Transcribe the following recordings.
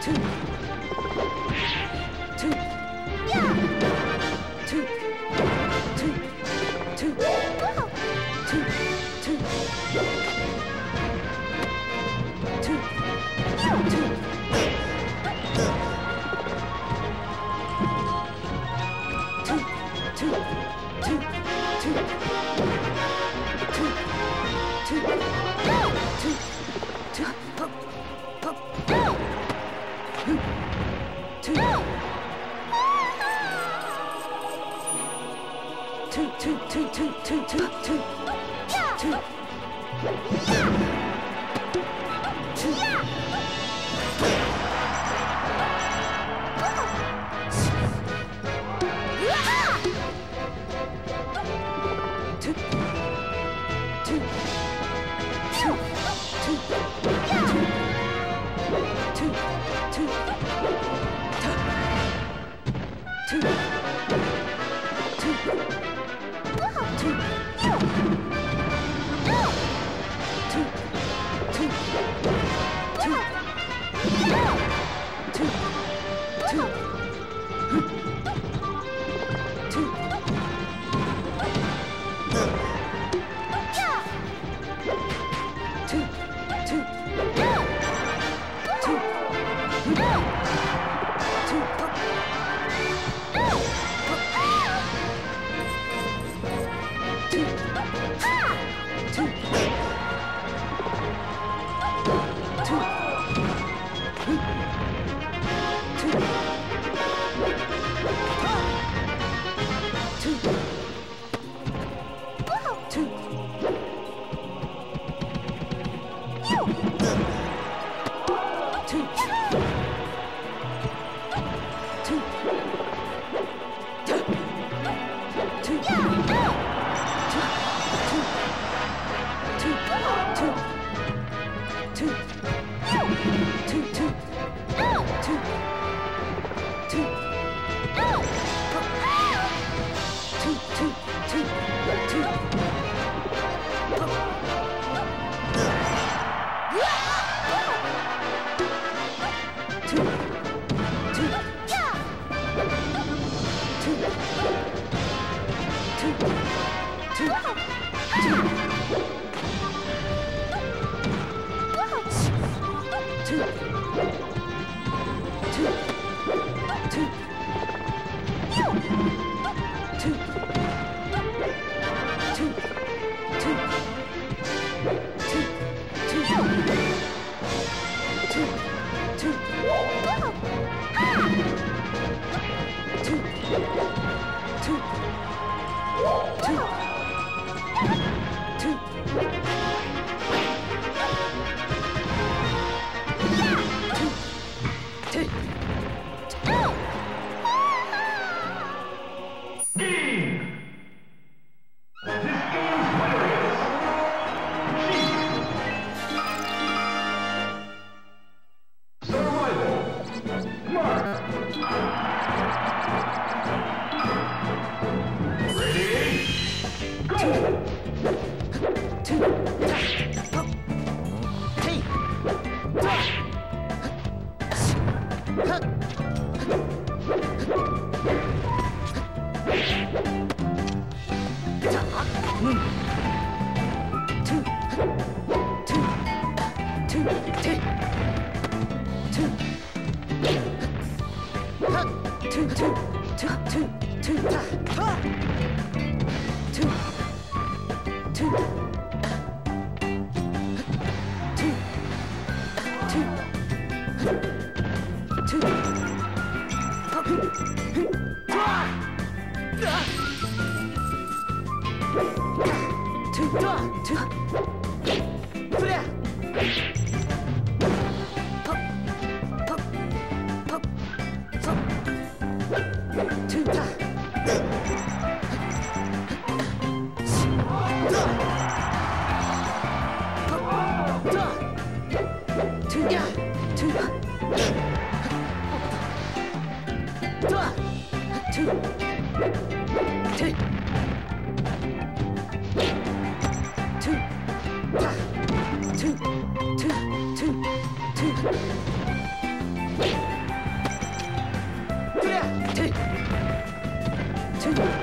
two, two. two, two, two. 轻点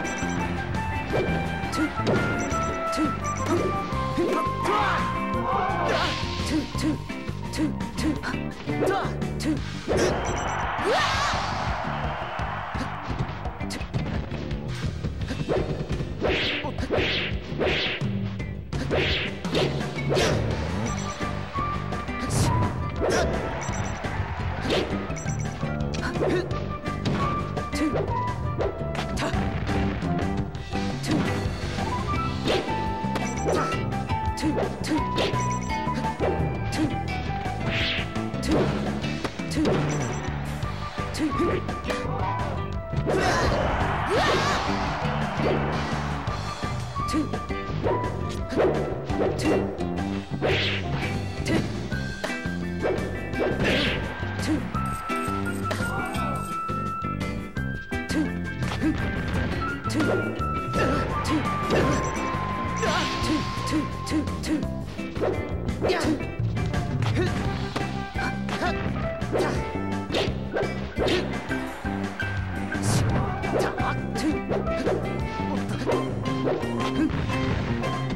흥! 흥! 흥!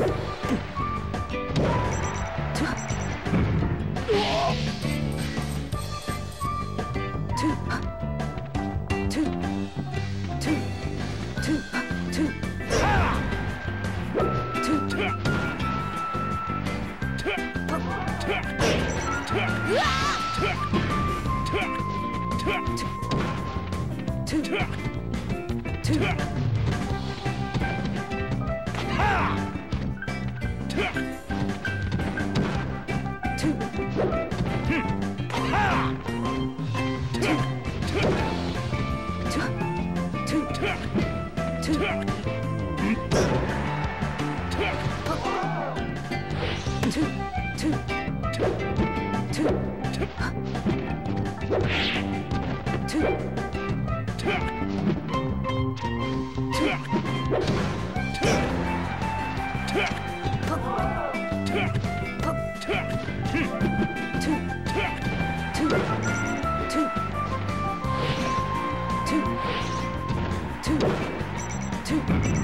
you two.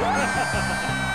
Ha ha ha!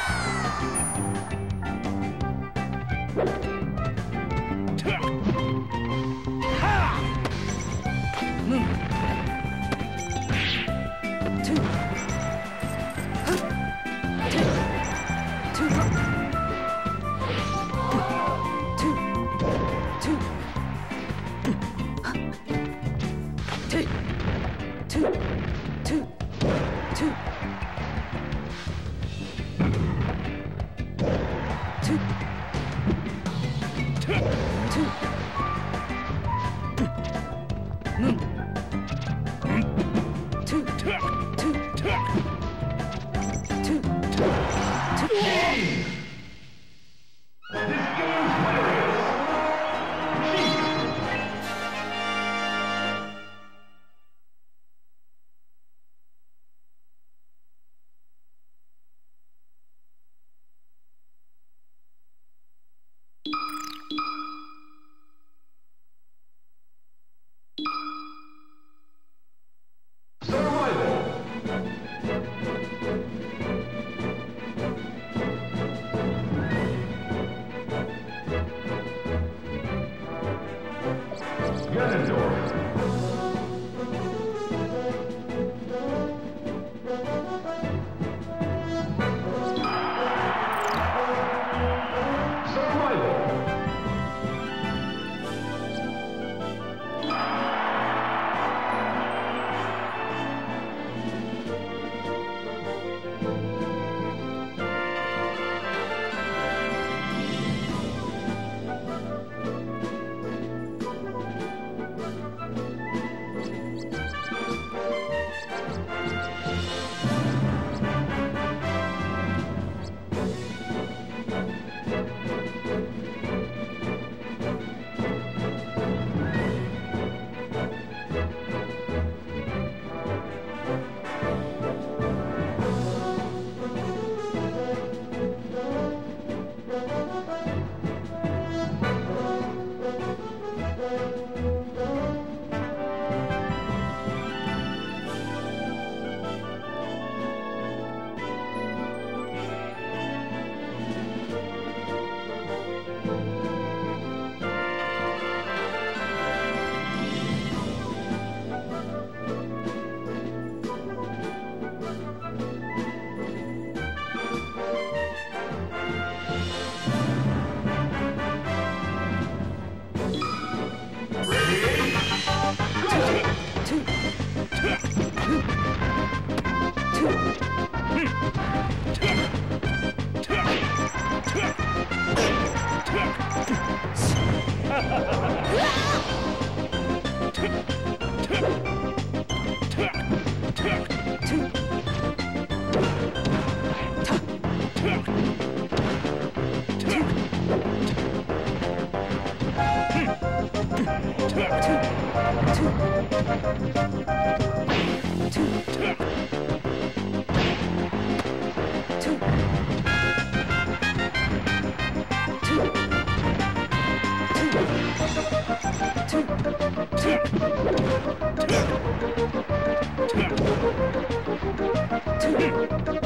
Two,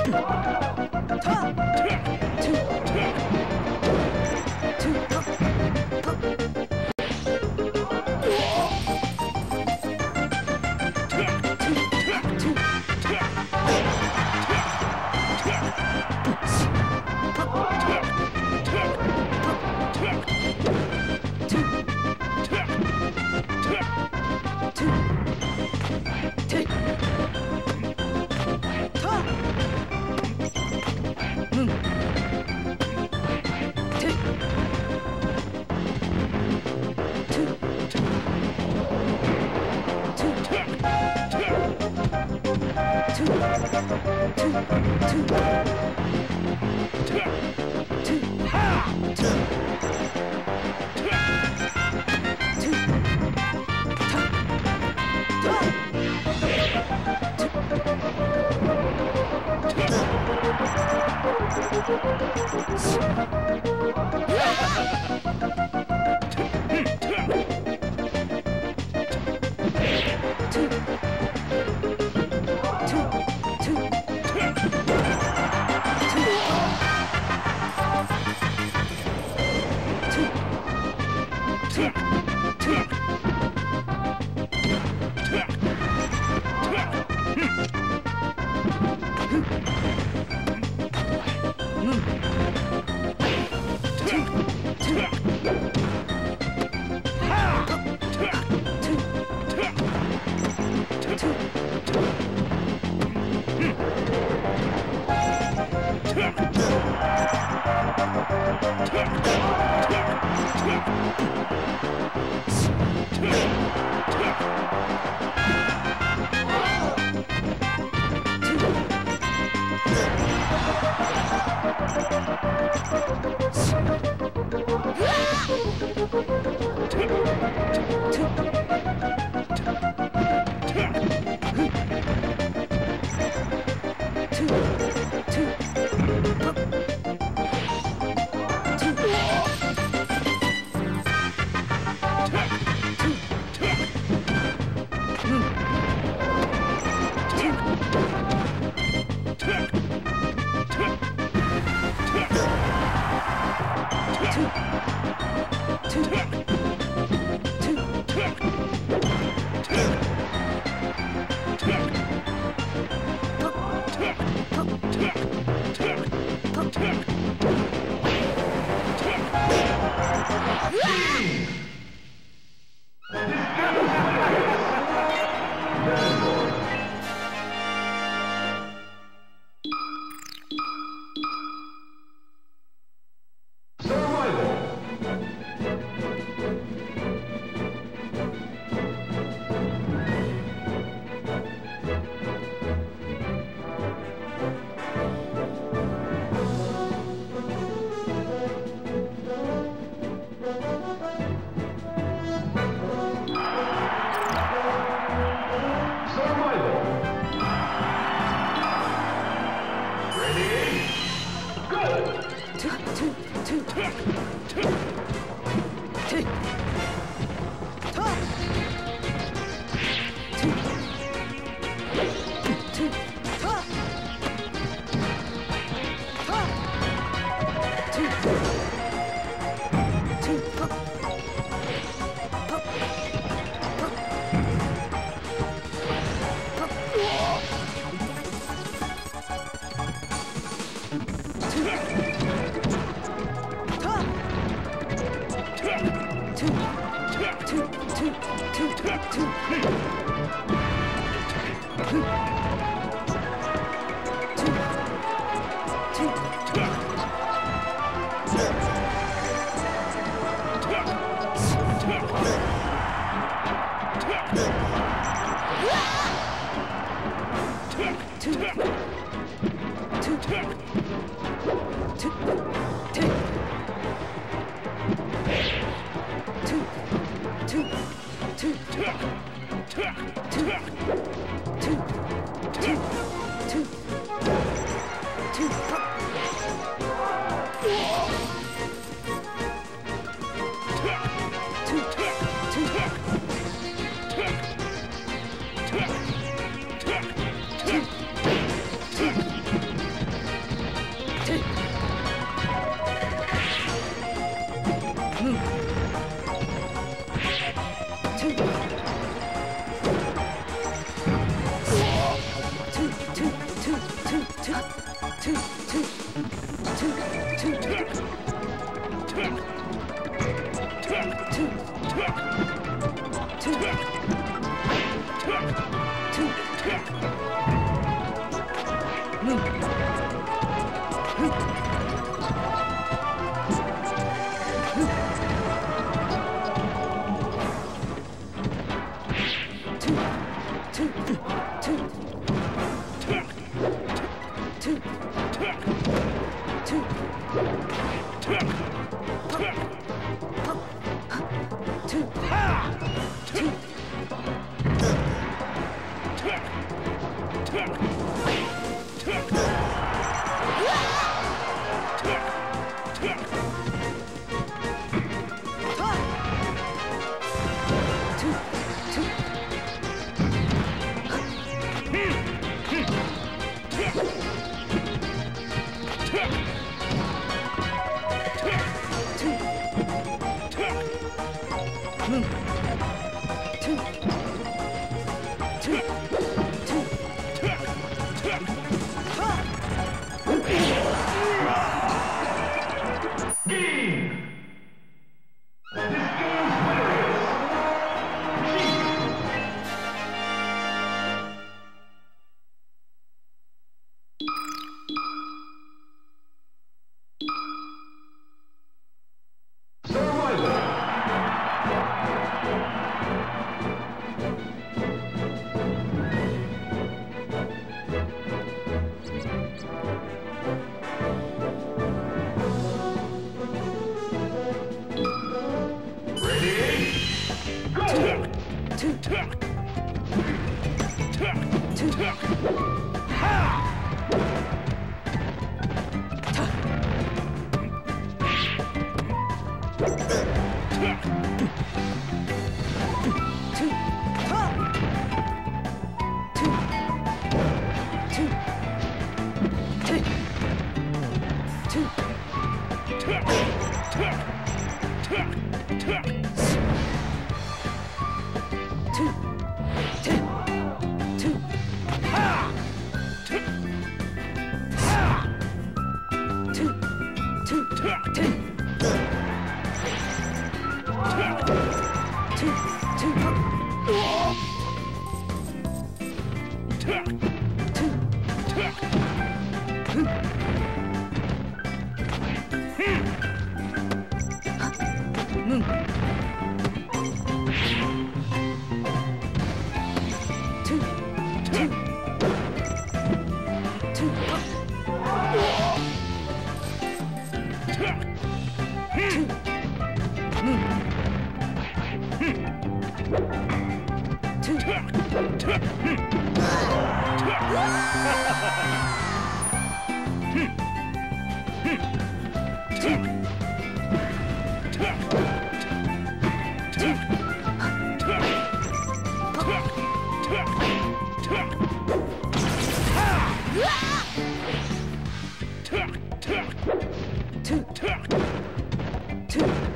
Two.